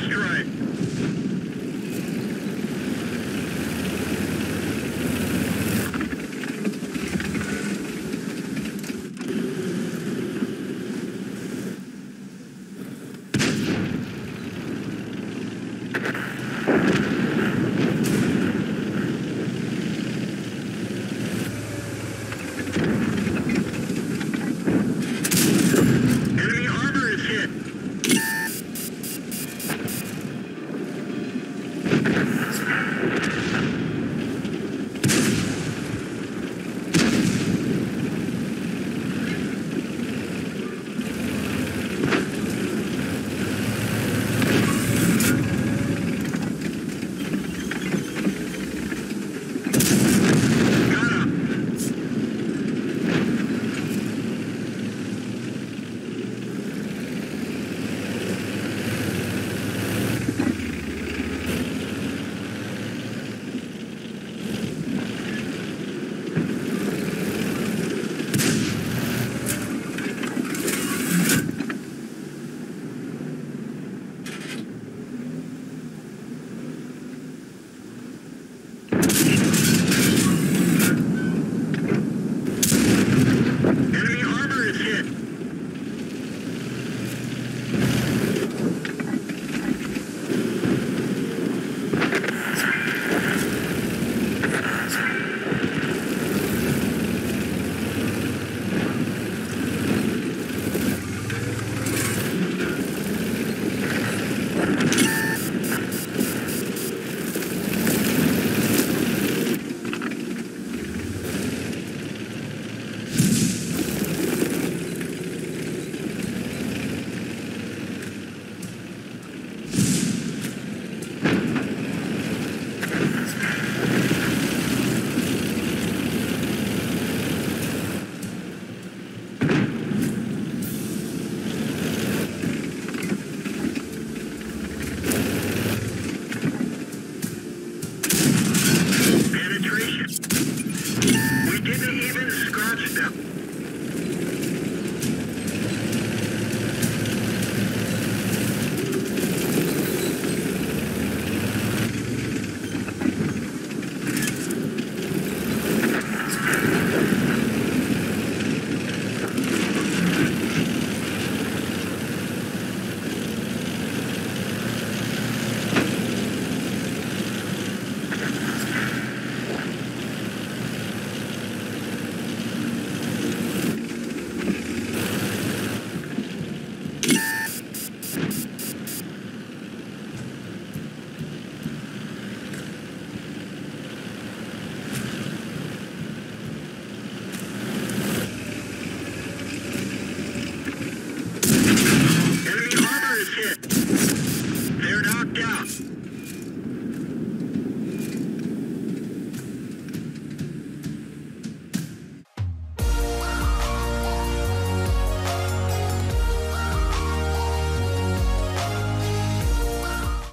just right.